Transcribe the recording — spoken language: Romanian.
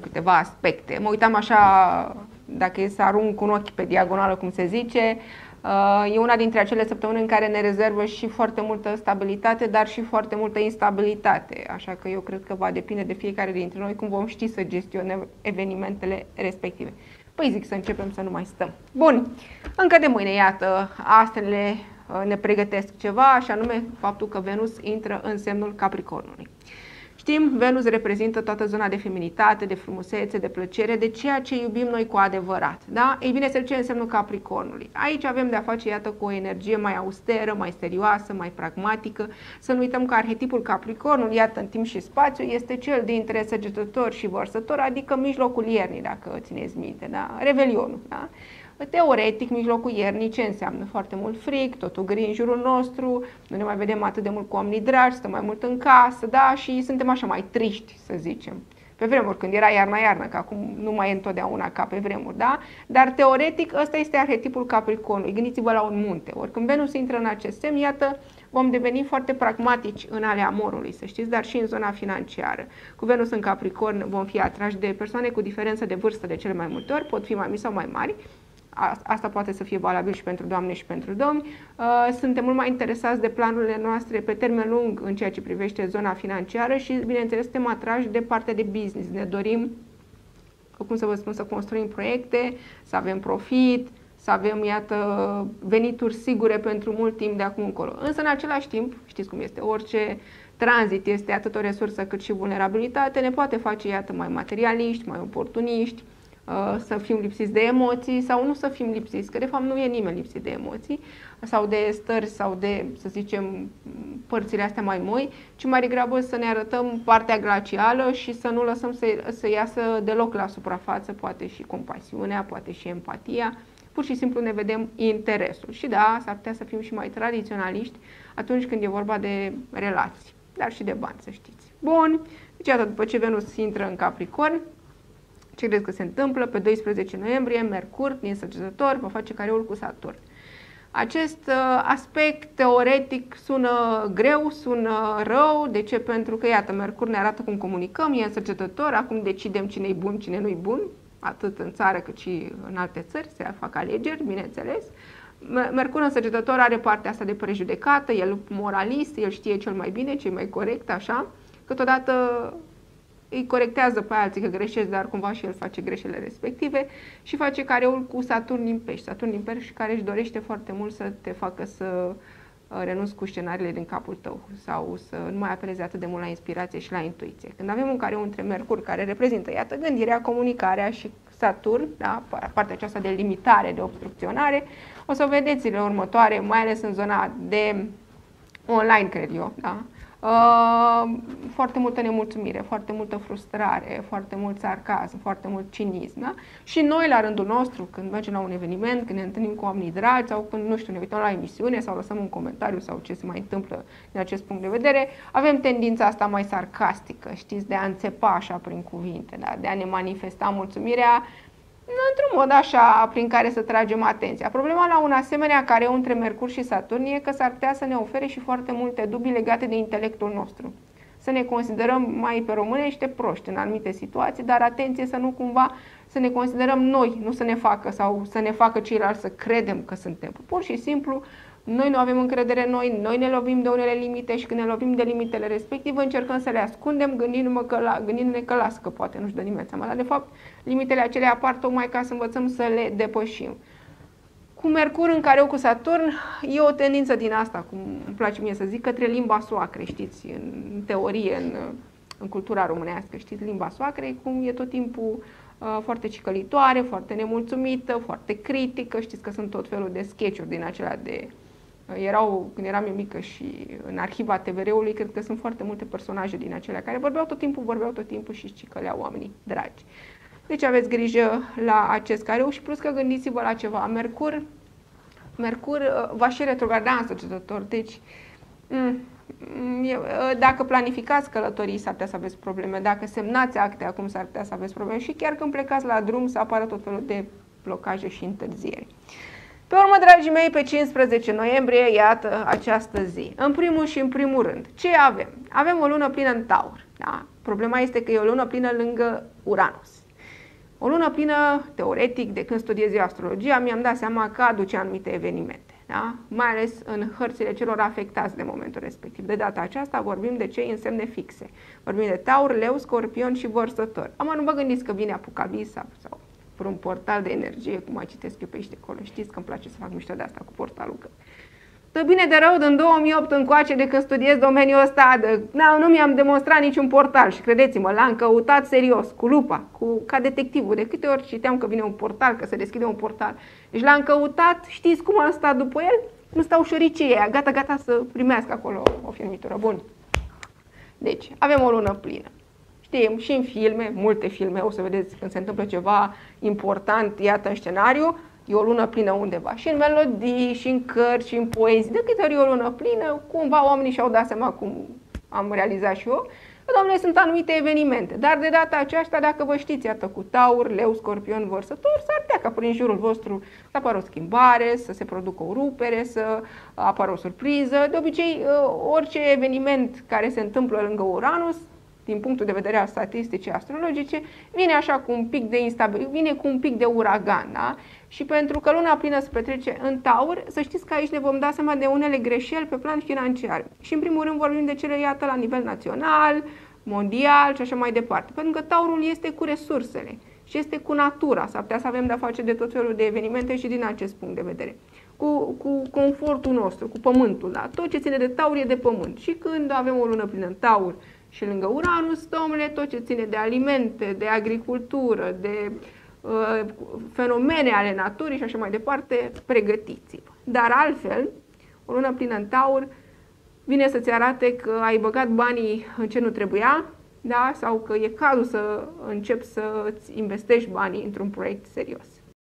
câteva aspecte. Mă uitam așa, dacă e să arunc un ochi pe diagonală, cum se zice, uh, e una dintre acele săptămâni în care ne rezervă și foarte multă stabilitate, dar și foarte multă instabilitate. Așa că eu cred că va depinde de fiecare dintre noi cum vom ști să gestionăm evenimentele respective. Păi zic să începem să nu mai stăm. Bun, încă de mâine, iată, astrele uh, ne pregătesc ceva, și anume faptul că Venus intră în semnul Capricornului. Știm, Venus reprezintă toată zona de feminitate, de frumusețe, de plăcere, de ceea ce iubim noi cu adevărat. Da? Ei bine, se duce în semnul Capricornului. Aici avem de-a face, iată, cu o energie mai austeră, mai serioasă, mai pragmatică. Să nu uităm că arhetipul Capricornului, iată, în timp și spațiu, este cel dintre săgetător și vărsător, adică mijlocul iernii, dacă țineți minte, da? Revelionul. Da? Teoretic, mijlocul iernii ce înseamnă? Foarte mult fric, totul gri în jurul nostru, nu ne mai vedem atât de mult cu oamenii dragi, stăm mai mult în casă, da, și suntem așa mai triști, să zicem. Pe vremuri, când era iarna-iarnă, că acum nu mai e întotdeauna ca pe vremuri, da? Dar teoretic ăsta este arhetipul Capricornului. Gândiți-vă la un munte. Ori când Venus intră în acest semn, iată, vom deveni foarte pragmatici în ale amorului, să știți, dar și în zona financiară. Cu Venus în Capricorn vom fi atrași de persoane cu diferență de vârstă de cele mai multe ori, pot fi mai mici sau mai mari, asta poate să fie valabil și pentru doamne și pentru domni, uh, suntem mult mai interesați de planurile noastre pe termen lung în ceea ce privește zona financiară și, bineînțeles, suntem atrași de partea de business. Ne dorim, cum să vă spun, să construim proiecte, să avem profit, să avem, iată, venituri sigure pentru mult timp de acum încolo. Însă, în același timp, știți cum este, orice tranzit este atât o resursă cât și vulnerabilitate, ne poate face, iată, mai materialiști, mai oportuniști, Uh, să fim lipsiți de emoții sau nu să fim lipsiți, că de fapt nu e nimeni lipsit de emoții sau de stări sau de, să zicem, părțile astea mai moi, ci mai degrabă să ne arătăm partea glacială și să nu lăsăm să, să iasă deloc la suprafață, poate și compasiunea, poate și empatia, pur și simplu ne vedem interesul. Și da, s-ar putea să fim și mai tradiționaliști atunci când e vorba de relații, dar și de bani, să știți. Bun, deci atât, după ce Venus intră în Capricorn, ce crezi că se întâmplă? Pe 12 noiembrie, Mercur, din săgetător, va face careul cu Saturn. Acest uh, aspect teoretic sună greu, sună rău. De ce? Pentru că, iată, Mercur ne arată cum comunicăm, e însăgetător, acum decidem cine e bun, cine nu e bun, atât în țară cât și în alte țări, se fac alegeri, bineînțeles. Mercur însăgetător are partea asta de prejudecată, el moralist, el știe cel mai bine, ce mai corect, așa. Câteodată îi corectează pe alții că greșesc, dar cumva și el face greșelile respective și face careul cu Saturn din pești. Saturn din pești care își dorește foarte mult să te facă să uh, renunți cu scenariile din capul tău sau să nu mai apelezi atât de mult la inspirație și la intuiție. Când avem un careu între Mercur, care reprezintă, iată, gândirea, comunicarea și Saturn, da, partea aceasta de limitare, de obstrucționare, o să vedeți zilele următoare, mai ales în zona de online, cred eu, da, Uh, foarte multă nemulțumire, foarte multă frustrare, foarte mult sarcasm, foarte mult cinism. Da? Și noi, la rândul nostru, când mergem la un eveniment, când ne întâlnim cu oamenii dragi sau când, nu știu, ne uităm la emisiune sau lăsăm un comentariu sau ce se mai întâmplă din acest punct de vedere, avem tendința asta mai sarcastică, știți, de a înțepa așa prin cuvinte, da? de a ne manifesta mulțumirea într-un mod așa prin care să tragem atenția. Problema la un asemenea care între Mercur și Saturn e că s-ar putea să ne ofere și foarte multe dubii legate de intelectul nostru. Să ne considerăm mai pe românește proști în anumite situații, dar atenție să nu cumva să ne considerăm noi, nu să ne facă sau să ne facă ceilalți să credem că suntem. Pur și simplu noi nu avem încredere în noi, noi ne lovim de unele limite și când ne lovim de limitele respective încercăm să le ascundem gândindu-mă că la, gândindu-ne că las, că poate nu-și dă nimeni seama, dar de fapt limitele acelea apar tocmai ca să învățăm să le depășim. Cu Mercur în care cu Saturn e o tendință din asta, cum îmi place mie să zic, către limba soacră, știți, în teorie, în, în cultura românească, știți, limba soacră, cum e tot timpul uh, foarte cicălitoare, foarte nemulțumită, foarte critică, știți că sunt tot felul de sketch-uri din acelea de erau, când eram eu mică și în arhiva TVR-ului, cred că sunt foarte multe personaje din acelea care vorbeau tot timpul, vorbeau tot timpul și cicăleau oamenii dragi. Deci aveți grijă la acest careu și plus că gândiți-vă la ceva. Mercur, Mercur uh, va și retrograda în săgetător, deci mm, mm, uh, dacă planificați călătorii s-ar putea să aveți probleme, dacă semnați acte acum s-ar putea să aveți probleme și chiar când plecați la drum să apară tot felul de blocaje și întârzieri. Pe urmă, dragii mei, pe 15 noiembrie, iată această zi. În primul și în primul rând, ce avem? Avem o lună plină în taur. Da? Problema este că e o lună plină lângă Uranus. O lună plină, teoretic, de când studiez eu astrologia, mi-am dat seama că aduce anumite evenimente. Da? Mai ales în hărțile celor afectați de momentul respectiv. De data aceasta vorbim de cei însemne fixe. Vorbim de taur, leu, scorpion și vărsător. Am nu vă gândiți că vine apocalipsa sau un portal de energie, cum mai citesc eu pe aici de acolo. Știți că îmi place să fac mișto de asta cu portalul. Că Dă bine de rău din 2008 încoace de când studiez domeniul ăsta, de, na, nu mi-am demonstrat niciun portal și credeți-mă, l-am căutat serios, cu lupa, cu, ca detectivul. De câte ori citeam că vine un portal, că se deschide un portal. Deci l-am căutat, știți cum am stat după el? Nu stau șoricii aia, gata, gata să primească acolo o firmitură. Bun. Deci, avem o lună plină. Știm, și în filme, multe filme, o să vedeți când se întâmplă ceva important, iată în scenariu, e o lună plină undeva. Și în melodii, și în cărți, și în poezii. De câte ori e o lună plină, cumva oamenii și-au dat seama cum am realizat și eu, că, domnule, sunt anumite evenimente. Dar de data aceasta, dacă vă știți, iată, cu taur, leu, scorpion, vărsător, s-ar putea ca prin jurul vostru să apară o schimbare, să se producă o rupere, să apară o surpriză. De obicei, orice eveniment care se întâmplă lângă Uranus din punctul de vedere al statisticii astrologice, vine așa cu un pic de instabil, vine cu un pic de uragan, da? Și pentru că luna plină se petrece în taur, să știți că aici ne vom da seama de unele greșeli pe plan financiar. Și în primul rând vorbim de cele, iată, la nivel național, mondial și așa mai departe. Pentru că taurul este cu resursele și este cu natura. S-ar putea să avem de-a face de tot felul de evenimente și din acest punct de vedere. Cu, cu confortul nostru, cu pământul, da? Tot ce ține de taur e de pământ. Și când avem o lună plină în taur și lângă Uranus, domnule, tot ce ține de alimente, de agricultură, de uh, fenomene ale naturii și așa mai departe, pregătiți-vă. Dar altfel, o lună plină în taur vine să-ți arate că ai băgat banii în ce nu trebuia, da? sau că e cazul să începi să-ți investești banii într-un proiect serios.